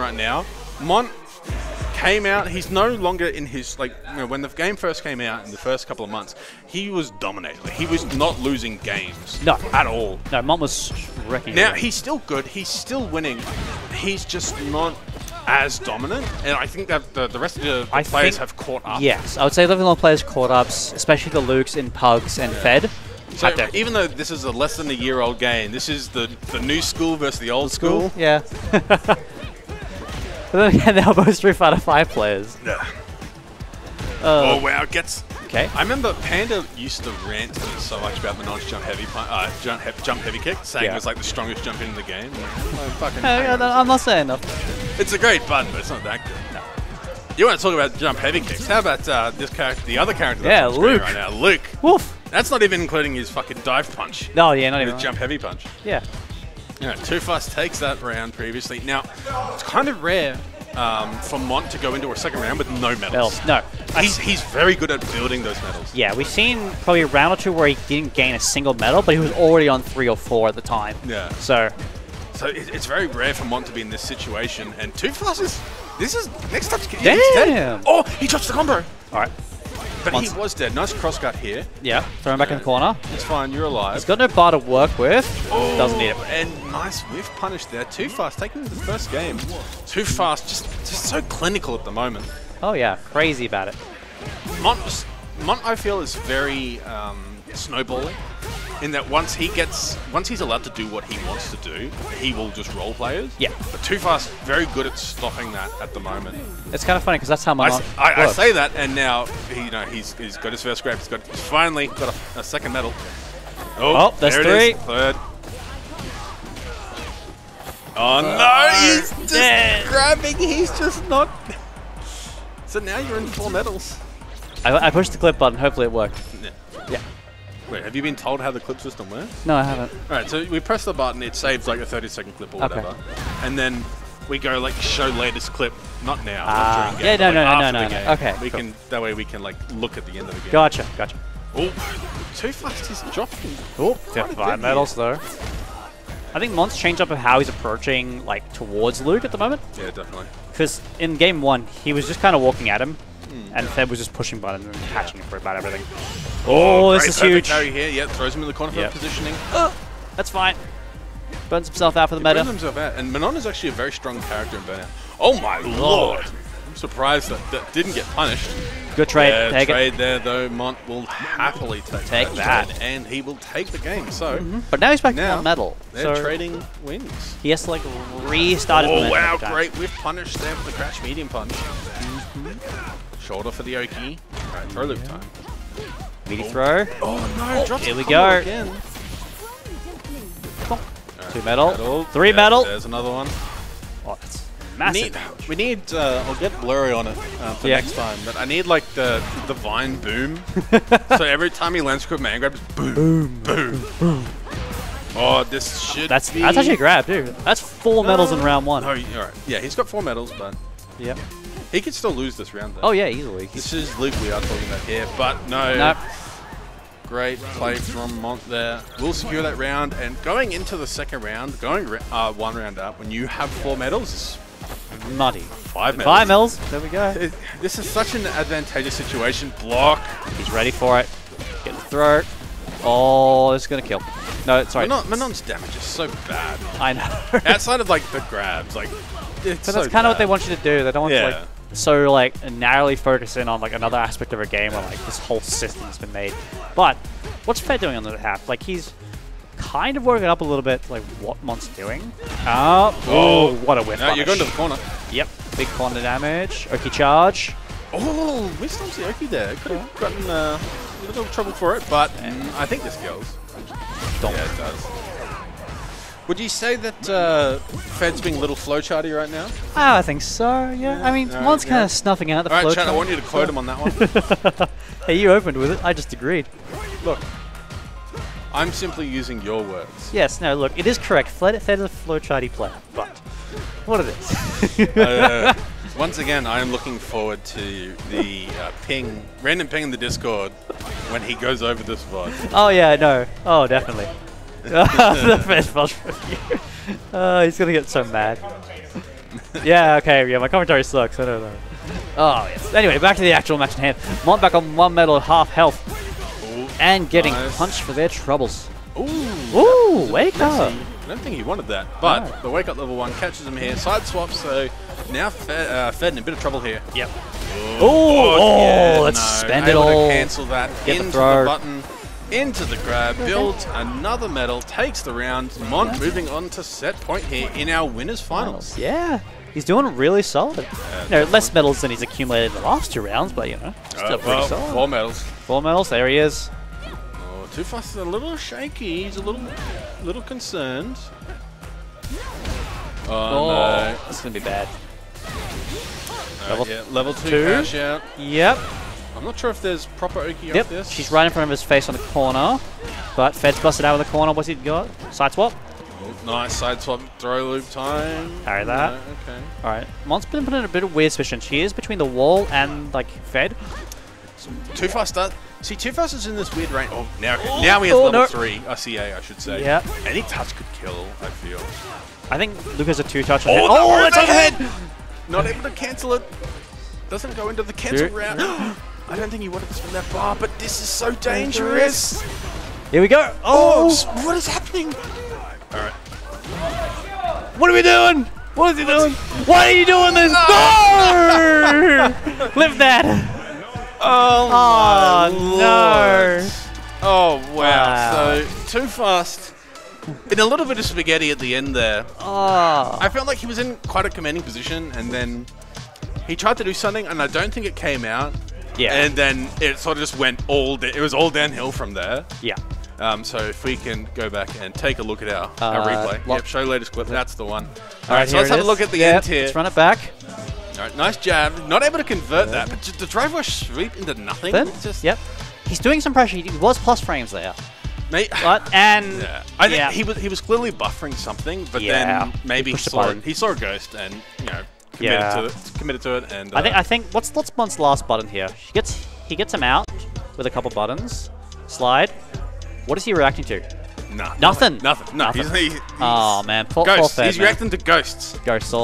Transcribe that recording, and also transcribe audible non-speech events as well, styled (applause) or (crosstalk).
right now. Mont came out. He's no longer in his like you know, when the game first came out in the first couple of months. He was dominating. Like, he was not losing games. No. at all. No, Mont was wrecking. Now everything. he's still good. He's still winning. He's just not as dominant, and I think that the, the rest of the, the players think- have caught up. Yes, I would say level one players caught up, especially the Lukes and Pugs and Fed. So even though this is a less than a year old game, this is the the new school versus the old school. Yeah. (laughs) but (laughs) then again, they are both Street Fighter 5 players. Yeah. Uh, oh wow, it gets. Okay. I remember Panda used to rant to me so much about the notch jump heavy uh, jump, he- jump heavy kick, saying Yeah. it was like the strongest jump in the game. Like, fucking hang yeah, on no, a I'm not saying second. It's a great button, but it's not that good. No. You want to talk about jump heavy kicks? How about uh, this character, the other character? that's Yeah, Luke. Right now, Luke. Woof. That's not even including his fucking dive punch. No, yeah, not even. His jump heavy punch. Yeah. Yeah, Too Fast takes that round previously. Now, it's kind of rare um, for Mont to go into a second round with no medals. Medals. No. He's, he's very good at building those medals. Yeah, we've seen probably a round or two where he didn't gain a single medal, but he was already on three or four at the time. Yeah. So, So it's very rare for Mont to be in this situation. And Too Fast is. This is. Next touch. he's Damn. Oh, he drops the combo. all right. But Mont's- he was dead. Nice cross cut here. Yeah, throw him back in the corner. It's fine. You're alive. He's got no bar to work with. Doesn't need it. And nice whiff punish there. Too Fast taking the first game. Too Fast. Just, just so clinical at the moment. Oh, yeah. Crazy about it. Mont, Mont, I feel, is very um, snowballing in that once he gets, once he's allowed to do what he wants to do, he will just role players. Yeah. But Too Fast, very good at stopping that at the moment. It's kind of funny because that's how I, s- I- I works. say that, and now he, you know he's, he's got his first grab. He's got he's finally got a, a second medal. Oh, oh that's there three. Is, third. Oh no! He's just dead. grabbing. He's just not. So now you're in four medals. I, I pushed the clip button. Hopefully it worked. Yeah. Wait, have you been told how the clip system works? No, I haven't. All right, so we press the button, it saves like a 30 second clip or Okay. whatever, and then we go like show latest clip, not now, Ah, not during yeah, game, no, but, like, no, no, no, no. Okay, we cool. can that way we can like look at the end of the game. Gotcha, gotcha. Oh, too fast is dropping. Oh, a medals though. I think Mont's changed up of how he's approaching like towards Luke at the moment. Yeah, definitely. Because in game one, he was just kind of walking at him, Hmm. and Fed was just pushing buttons and catching him for about everything. Oh, this great is perfect huge. Carry here, yeah, throws him in the corner for Yeah. positioning. That's fine. Burns himself out for the Burns meta. himself out, and Manon is actually a very strong character in Burnout. Oh my lord! I'm surprised that that didn't get punished. Good trade. Yeah, Take trade there though. Mont will happily take, Take that. trade, and he will take the game. So it. But now he's back to Now, one medal. they're So trading wins. he has to like restart his Oh wow, every time. great whiff punish there for the crash medium punch. Mm-hmm. Shoulder for the Oki. Right, throw loop time. Meaty throw. Oh no, drops here we go. Again. Two medal. Medal. Three Yeah, medal. There's another one. Oh, that's We massive. need, we need uh, I'll get blurry on it uh, for Yeah. next time, but I need like the the vine boom. (laughs) so every time he lands quick man grabs, boom, boom, boom, Oh, this should That's be... that's actually a grab too. That's four medals in round one. Oh, all right. Yeah, he's got four medals, but Yep. He could still lose this round. Though. Oh yeah, easily. This is Luke we are talking about here, but no. Nope. Great play from Mont there. We'll secure that round, and going into the second round, going uh, one round up, when you have four medals, Nutty. five medals. Five medals. There we go. (laughs) It- this is such an advantageous situation. Block. He's ready for it. Get the throw. Oh, this is gonna kill. No, sorry. Manon, Manon's damage is so bad. I know. Outside (laughs) of like the grabs, like it's But so that's kind of what they want you to do. They don't want Yeah. to like so like narrowly focus in on like another aspect of a game where like this whole system's been made. But what's Fed doing on the half? Like he's kind of working up a little bit like what Mont's doing. Oh, oh, what a whiff. No, you're going to the corner. Yep, big corner damage. Oki charge. Oh, Wisdom's the Oki there. Could have gotten uh, a little trouble for it, but mm, I think this kills. Don't. Yeah, it does. Would you say that uh, Fed's being a little flowcharty right now? Oh, I think so. Yeah. I mean, Alright, Mont's kind of snuffing out the All right. Chan, I want you to quote him on that one. (laughs) hey, you opened with it. I just agreed. Look, I'm simply using your words. Yes. No. Look, it is correct. Fed, Fed is a flowcharty player, but what it is. Uh, (laughs) once again, I am looking forward to the uh, ping, random ping in the Discord when he goes over this VOD. Oh yeah, no. Oh, definitely. (laughs) the first Welsh review. Oh, he's gonna get so mad. yeah, okay, yeah, my commentary sucks. I don't know. Oh, yes. Anyway, back to the actual match in hand. Mont back on one medal, half health, Ooh, and getting Nice. punched for their troubles. Ooh. Ooh, wake up. I don't think he wanted that, but No. the wake up level one catches him here. Side swap, so now Fed, uh, Fed in a bit of trouble here. Yep. Oh, oh, let's spend it all. Cancel that Get the throw. button, into the grab, builds another medal, takes the round. Mont moving on to set point here in our winners finals. Yeah, he's doing really solid. you know, less medals than he's accumulated in the last two rounds, but you know, still Uh, pretty well, solid. four medals. Four medals, there he is. Oh, Too fast is a little shaky. He's a little, little concerned. Oh, no. this is gonna be bad. Level, Level yeah, level two, two. Yep. I'm not sure if there's proper Oki Yep. this. She's right in front of his face on the corner, but Fed's busted out of the corner. What's he got? Side swap. Oh, nice side swap throw loop time. Carry that. No, okay. All right. Mont's been put in a bit of weird position. She is between the wall and like Fed. Too fast. See, Too Fast is in this weird range. Oh, now, oh, now he has oh, level no. three. RCA, I should say. Yep. Any touch could kill, I feel. I think Luca's a two touch. on Oh, oh was it's overhead! Not able to cancel it. Doesn't go into the cancel round. (gasps) (gasps) I don't think he wanted to spin that bar, but this is so dangerous. Here we go. Oh, Oh, what is happening? All right. what are we doing? What is he doing? Why are you doing this? No! Live that. Oh, Oh, my no. Lord. Oh, wow. Wow. So, too fast. In a little bit of spaghetti at the end there. Oh. I felt like he was in quite a commanding position, and then he tried to do something, and I don't think it came out. Yeah. And then it sort of just went all. It was all downhill from there. yeah. Um, so if we can go back and take a look at our, our Uh, replay. lo- yep, show latest clip. That's the one. All right, so let's have is. a look at the Yep, end here. Let's run it back. All right, nice jab. Not able to convert that, but the drive rush sweep into nothing. Then, just yep. He's doing some pressure. He was plus frames there. Mate, But, (sighs) and yeah. I think yeah. he was he was clearly buffering something, but Yeah. then maybe He he saw, he saw a ghost and you know committed Yeah. to it. Committed to it, and I think uh, I think what's what's Mont's last button here? He gets he gets him out with a couple buttons. Slide. What is he reacting to? nah, Nothing. nothing, no. Nothing. He's, he- he's Oh man, poor, poor ghosts. Fed, he's man. reacting to ghosts. Ghost